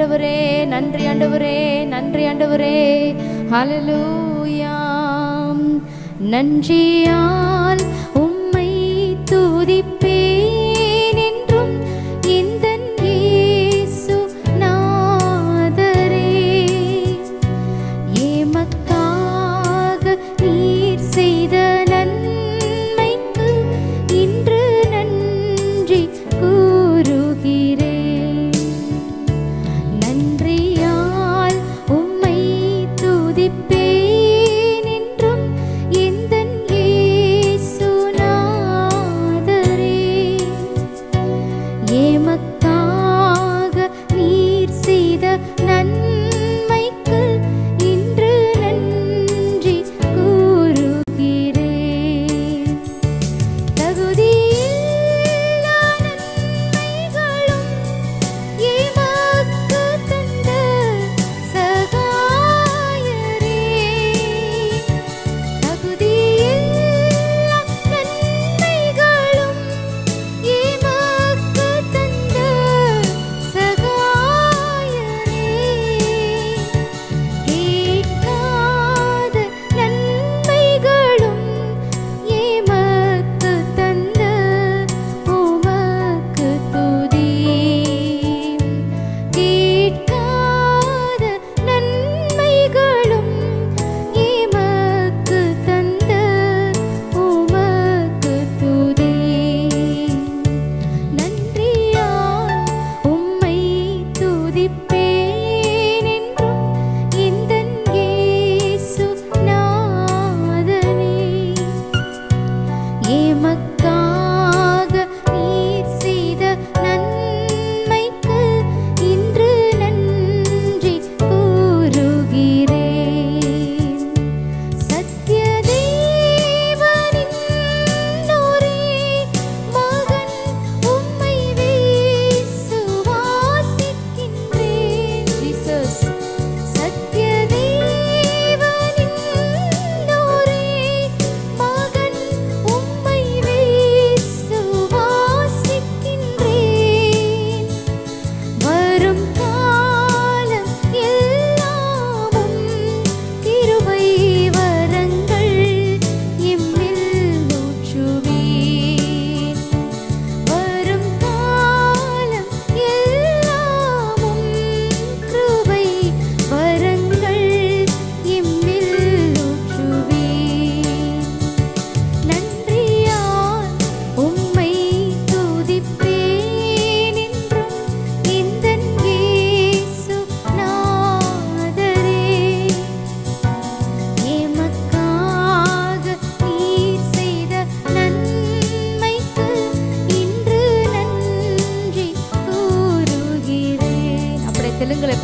ஆண்டவரே நன்றி ஆண்டவரே நன்றி ஆண்டவரே. ஹலலூயாம் நன்றியால் உம்மை துதிப்ப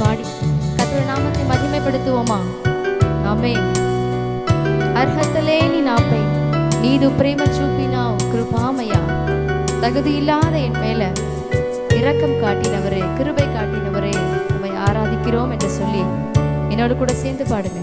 பாடி. கத்திர நாமத்தை மகிமைப்படுத்துவோமா? ஆமே అర్హతలేని నాపై నీదు ప్రేమ చూపినావు కృపామయ తగదు ఇల్లాద என் மேல இரக்கம் காட்டினவரே கிருபை காட்டினவரே நம்மை ஆராதிக்கிறோம் என்று சொல்லி என்னோடு கூட சேர்ந்து பாடுங்க